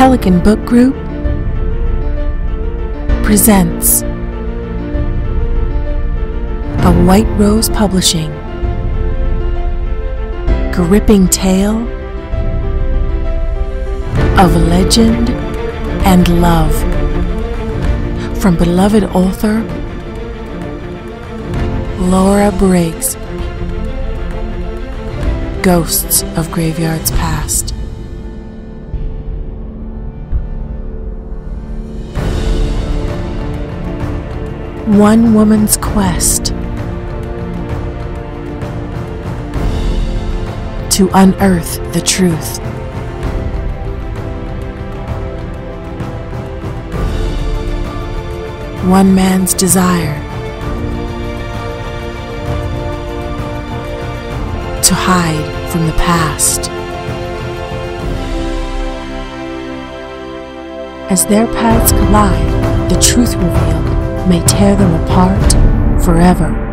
Pelican Book Group presents a White Rose Publishing gripping tale of legend and love from beloved author Laura Briggs. Ghosts of Graveyards Past. One woman's quest to unearth the truth. One man's desire to hide from the past. As their paths collide, the truth revealed may tear them apart forever.